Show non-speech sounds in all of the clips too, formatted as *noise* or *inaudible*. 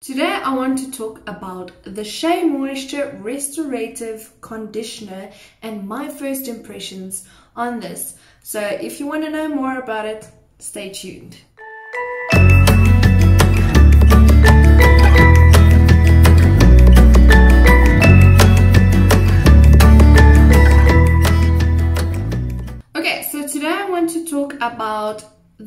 Today I want to talk about the Shea Moisture Restorative Conditioner and my first impressions on this. So if you want to know more about it, stay tuned.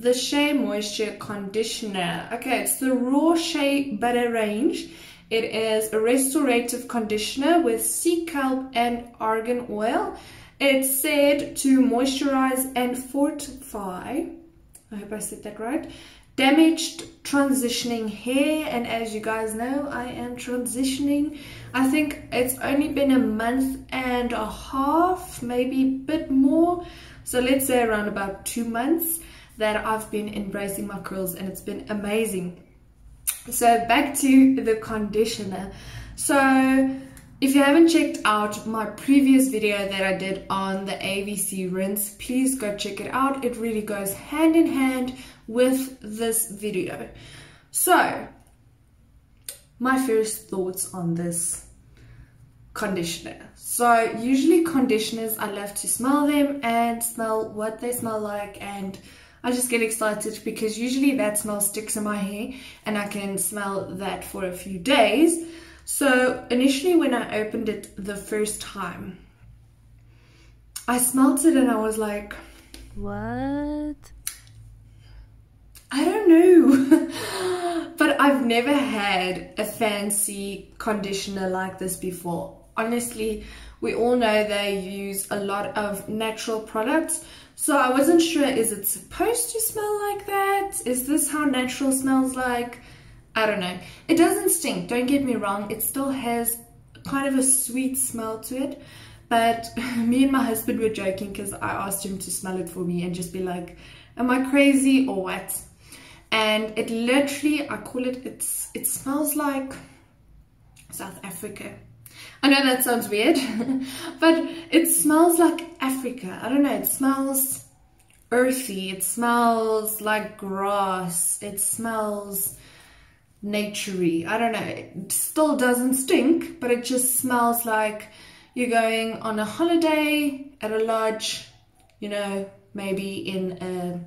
The Shea Moisture Conditioner. Okay, it's the Raw Shea Butter range. It is a restorative conditioner with sea kelp and argan oil. It's said to moisturize and fortify, I hope I said that right, damaged transitioning hair. And as you guys know, I am transitioning. I think it's only been a month and a half, maybe a bit more. So let's say around about two months that I've been embracing my curls and it's been amazing. So back to the conditioner. So if you haven't checked out my previous video that I did on the ACV rinse, please go check it out. It really goes hand in hand with this video. So my first thoughts on this conditioner. So usually conditioners, I love to smell them and smell what they smell like and I just get excited because usually that smell sticks in my hair and I can smell that for a few days. So initially when I opened it the first time, I smelled it and I was like, What? I don't know. *laughs* but I've never had a fancy conditioner like this before. Honestly, we all know they use a lot of natural products. So I wasn't sure, is it supposed to smell like that? Is this how natural smells like? I don't know. It doesn't stink, don't get me wrong. It still has kind of a sweet smell to it. But *laughs* me and my husband were joking because I asked him to smell it for me and just be like, am I crazy or what? And it literally, I call it, it's, it smells like South Africa. I know that sounds weird, *laughs* but it smells like Africa. I don't know, it smells earthy, it smells like grass, it smells naturey. I don't know, it still doesn't stink, but it just smells like you're going on a holiday at a lodge, you know, maybe in a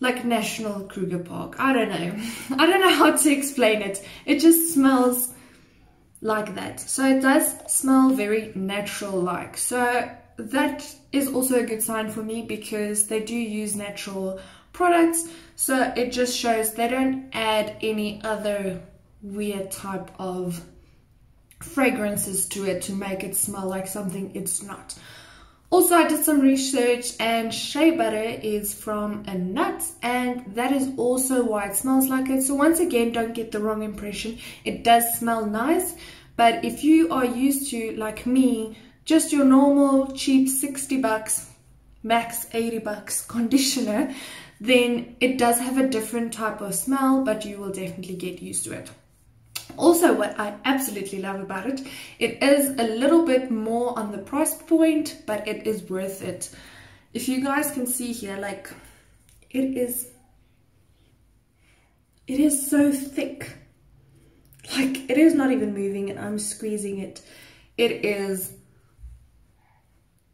like National Kruger Park. I don't know. *laughs* I don't know how to explain it. It just smells like that. So it does smell very natural like. So that is also a good sign for me because they do use natural products. So it just shows they don't add any other weird type of fragrances to it to make it smell like something it's not. Also, I did some research and shea butter is from a nut and that is also why it smells like it. So once again, don't get the wrong impression. It does smell nice, but if you are used to, like me, just your normal cheap 60 bucks, max 80 bucks *laughs* conditioner, then it does have a different type of smell, but you will definitely get used to it. Also, what I absolutely love about it, it is a little bit more on the price point, but it is worth it. If you guys can see here, like, it is, it is so thick. Like, it is not even moving and I'm squeezing it. It is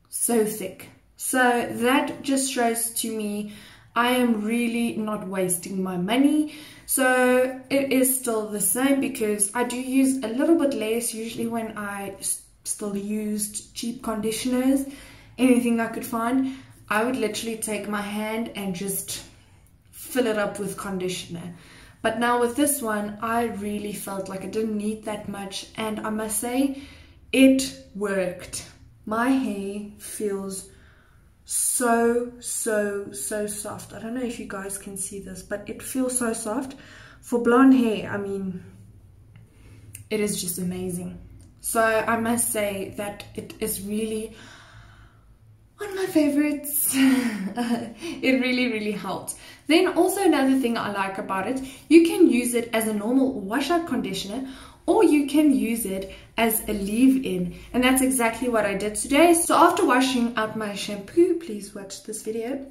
so thick. So that just shows to me I am really not wasting my money. So it is still the same because I do use a little bit less usually when I still used cheap conditioners, anything I could find. I would literally take my hand and just fill it up with conditioner. But now with this one, I really felt like I didn't need that much. And I must say, it worked. My hair feels so so so soft. I don't know if you guys can see this but it feels so soft. For blonde hair i mean it is just amazing. So i must say that it is really one of my favorites. *laughs* It really really helped then also another thing i like about it you can use it as a normal washout conditioner or you can use it as a leave-in and that's exactly what I did today. So after washing out my shampoo, please watch this video.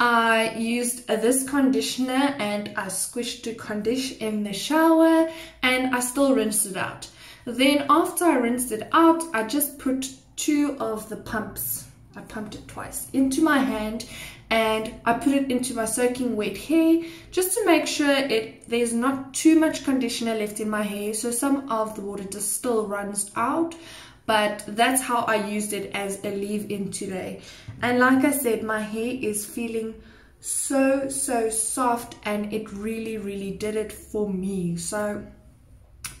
I used this conditioner and I squished to condition in the shower and I still rinsed it out. Then after I rinsed it out, I just put two of the pumps, I pumped it twice, into my hand and I put it into my soaking wet hair just to make sure it there's not too much conditioner left in my hair. So some of the water just still runs out but that's how I used it as a leave-in today. And like I said my hair is feeling so so soft and it really really did it for me. So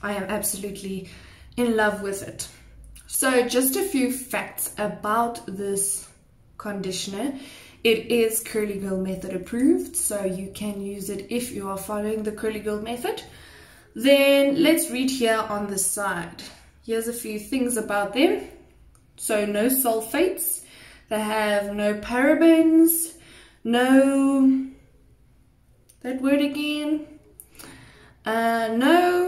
I am absolutely in love with it so just a few facts about this conditioner it is Curly Girl method approved, so you can use it if you are following the Curly Girl method. Then let's read here on the side. Here's a few things about them. So no sulfates, they have no parabens, no, that word again, uh, no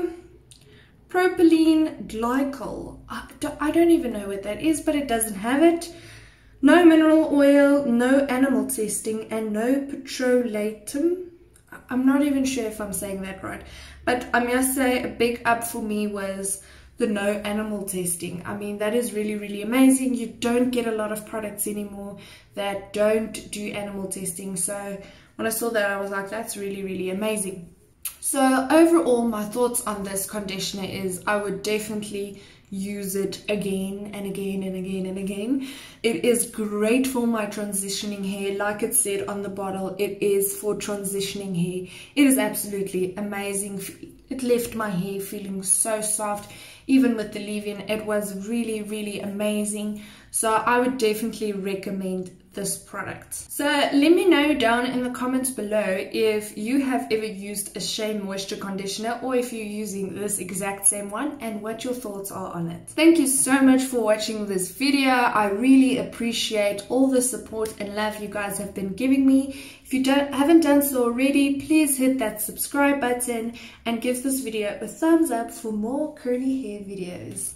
propylene glycol. I don't, I don't even know what that is, but it doesn't have it. No mineral oil, no animal testing, and no petrolatum. I'm not even sure if I'm saying that right. But I must say a big up for me was the no animal testing. I mean, that is really, really amazing. You don't get a lot of products anymore that don't do animal testing. So when I saw that, I was like, that's really, really amazing. So overall, my thoughts on this conditioner is I would definitely use it again and again and again and again. It is great for my transitioning hair. Like it said on the bottle, it is for transitioning hair. It is absolutely amazing. It left my hair feeling so soft. Even with the leave-in, it was really, really amazing. So I would definitely recommend this product. So let me know down in the comments below if you have ever used a Shea Moisture Conditioner or if you're using this exact same one and what your thoughts are on it. Thank you so much for watching this video. I really appreciate all the support and love you guys have been giving me. If you don't, haven't done so already, please hit that subscribe button and give this video a thumbs up for more curly hair videos.